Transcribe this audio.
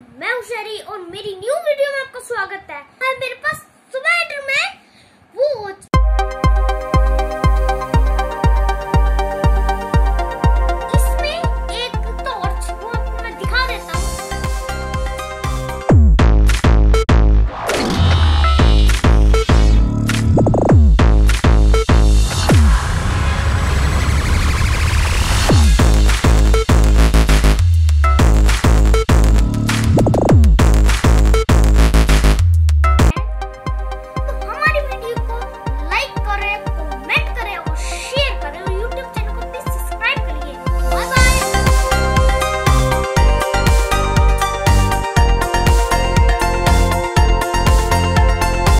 Mel Shetty on Midi News.